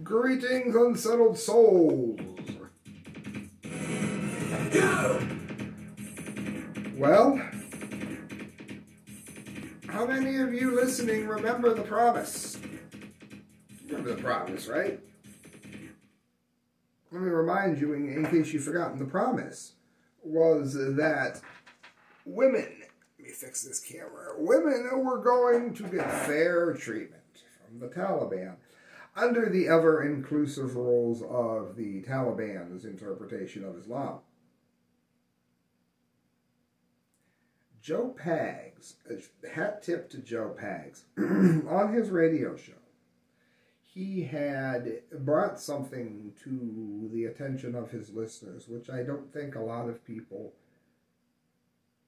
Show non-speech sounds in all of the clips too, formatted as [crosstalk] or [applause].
Greetings, unsettled souls. Well, how many of you listening remember the promise? Remember the promise, right? Let me remind you, in, in case you've forgotten, the promise was that women, let me fix this camera, women were going to get fair treatment from the Taliban under the ever inclusive rules of the Taliban's interpretation of Islam. Joe Pags, uh, hat tip to Joe Pags, [clears throat] on his radio show, he had brought something to the attention of his listeners, which I don't think a lot of people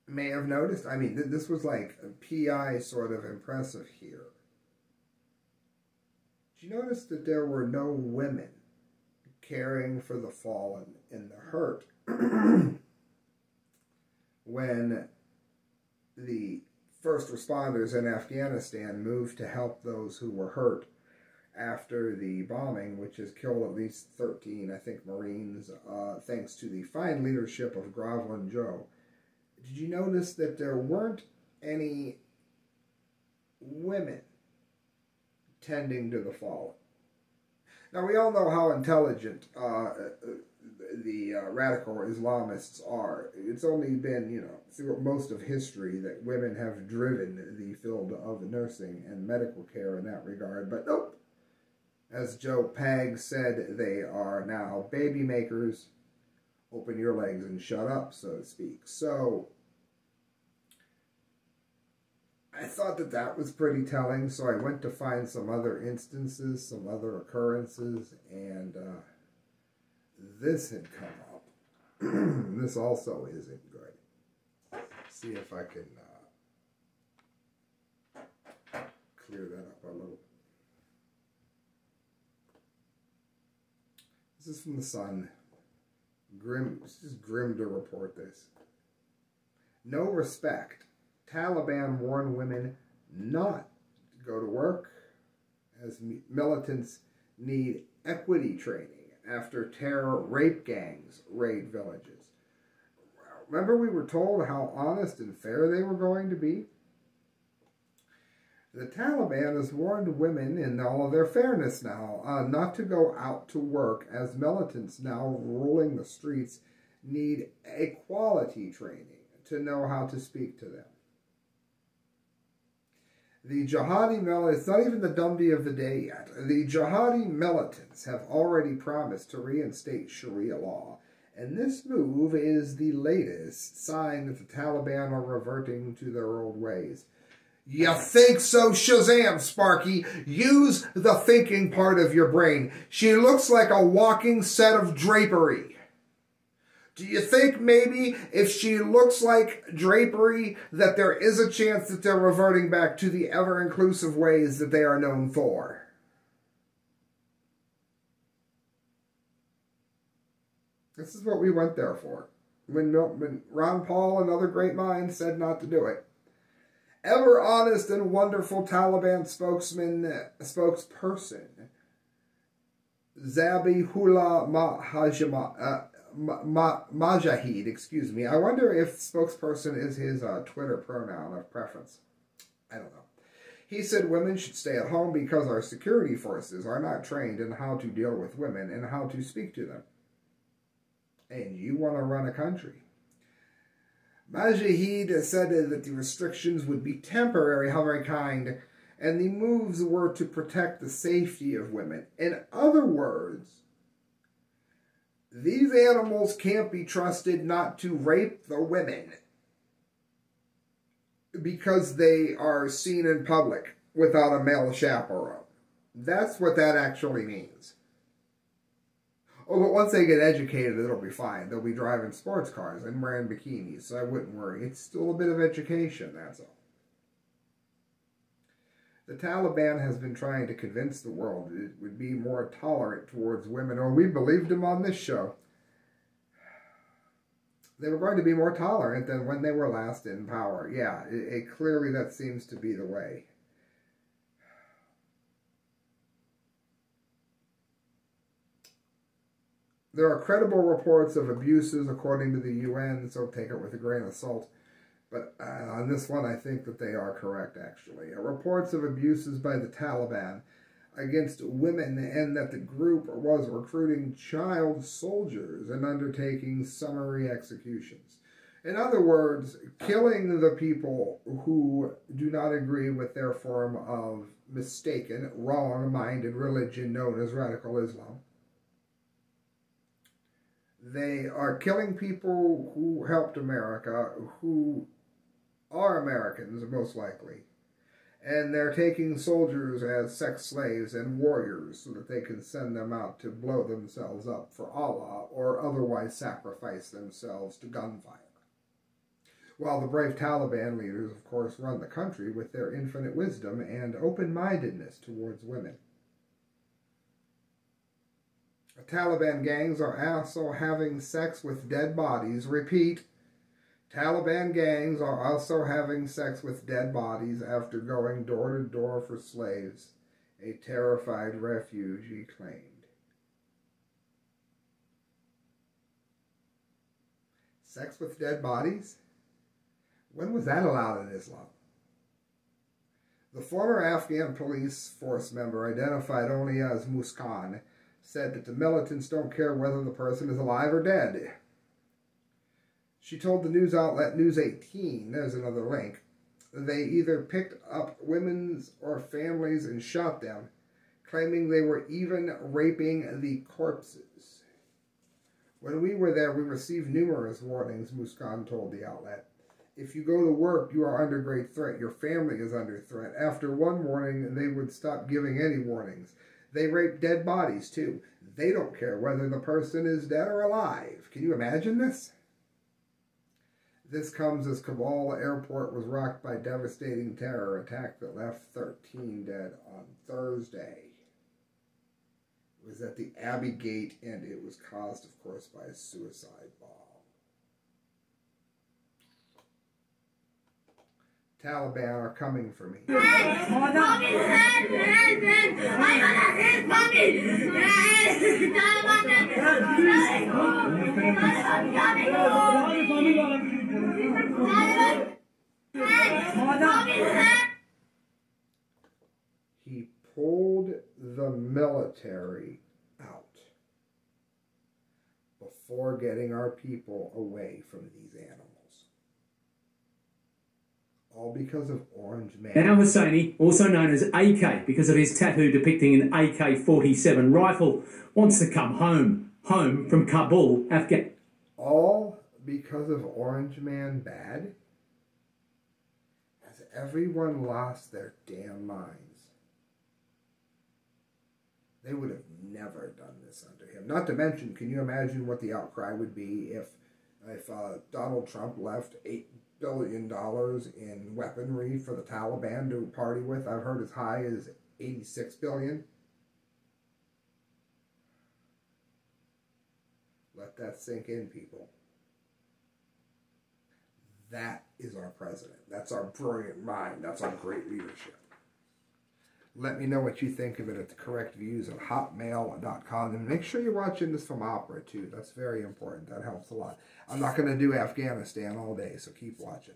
may have noticed. I mean, this was like PI sort of impressive here. You notice that there were no women caring for the fallen and the hurt [clears throat] when the first responders in Afghanistan moved to help those who were hurt after the bombing, which has killed at least 13, I think, Marines, uh, thanks to the fine leadership of Groveland Joe. Did you notice that there weren't any women tending to the fallen? Now, we all know how intelligent uh, the uh, radical Islamists are. It's only been, you know, through most of history that women have driven the field of nursing and medical care in that regard. But nope. As Joe Pag said, they are now baby makers. Open your legs and shut up, so to speak. So, I thought that that was pretty telling, so I went to find some other instances, some other occurrences, and uh, this had come up. [clears throat] this also isn't good. See if I can uh, clear that up a little. This is from the Sun. Grim. It's just grim to report this. No respect. Taliban warn women not to go to work as militants need equity training after terror rape gangs raid villages. Remember, we were told how honest and fair they were going to be? The Taliban has warned women in all of their fairness now uh, not to go out to work as militants now ruling the streets need equality training to know how to speak to them. The jihadi militants, it's not even the Dumby of the day yet. The jihadi militants have already promised to reinstate Sharia law. And this move is the latest sign that the Taliban are reverting to their old ways. You think so, Shazam, Sparky. Use the thinking part of your brain. She looks like a walking set of drapery. Do you think maybe if she looks like drapery that there is a chance that they're reverting back to the ever-inclusive ways that they are known for? This is what we went there for. When, when Ron Paul and other great minds said not to do it. Ever honest and wonderful Taliban spokesman, spokesperson, Zabihullah Mahajama, uh, Ma Majahid, excuse me. I wonder if spokesperson is his uh, Twitter pronoun of preference. I don't know. He said women should stay at home because our security forces are not trained in how to deal with women and how to speak to them. And you want to run a country. Majahid said that the restrictions would be temporary, however kind, and the moves were to protect the safety of women. In other words, these animals can't be trusted not to rape the women because they are seen in public without a male chaperone. That's what that actually means. Oh, but once they get educated, it'll be fine. They'll be driving sports cars and wearing bikinis, so I wouldn't worry. It's still a bit of education, that's all. The Taliban has been trying to convince the world it would be more tolerant towards women, or we believed them on this show. They were going to be more tolerant than when they were last in power. Yeah, it, it clearly that seems to be the way. there are credible reports of abuses according to the UN, so take it with a grain of salt. But uh, on this one, I think that they are correct, actually. Uh, reports of abuses by the Taliban against women and that the group was recruiting child soldiers and undertaking summary executions. In other words, killing the people who do not agree with their form of mistaken, wrong minded religion known as radical Islam. They are killing people who helped America, who are Americans, most likely. And they're taking soldiers as sex slaves and warriors so that they can send them out to blow themselves up for Allah or otherwise sacrifice themselves to gunfire while the brave Taliban leaders, of course, run the country with their infinite wisdom and open mindedness towards women. Taliban gangs are also having sex with dead bodies. Repeat, Taliban gangs are also having sex with dead bodies after going door to door for slaves, a terrified refugee claimed. Sex with dead bodies? When was that allowed in Islam? The former Afghan police force member, identified only as Muskan, said that the militants don't care whether the person is alive or dead. She told the news outlet News 18, there's another link, they either picked up women's or families and shot them, claiming they were even raping the corpses. When we were there, we received numerous warnings, Muskan told the outlet. If you go to work, you are under great threat. Your family is under threat. After one warning, they would stop giving any warnings. They rape dead bodies, too. They don't care whether the person is dead or alive. Can you imagine this? This comes as Kabul airport was rocked by devastating terror attack that left 13 dead on Thursday. It was at the Abbey Gate and it was caused, of course, by a suicide bomb. Taliban are coming for me. He pulled the military out before getting our people away from these animals all because of Orange Man. Al Husseini, also known as AK because of his tattoo depicting an AK 47 rifle, wants to come home, home from Kabul, Afghan. All because of Orange Man bad? Everyone lost their damn minds? They would have never done this under him. Not to mention, can you imagine what the outcry would be if if uh, Donald Trump left eight billion dollars in weaponry for the Taliban to party with. I've heard as high as 86 billion. Let that sink in, people. That is our president. That's our brilliant mind. That's our great leadership. Let me know what you think of it at the correct views at hotmail.com. And make sure you're watching this from opera, too. That's very important. That helps a lot. I'm not going to do Afghanistan all day, so keep watching.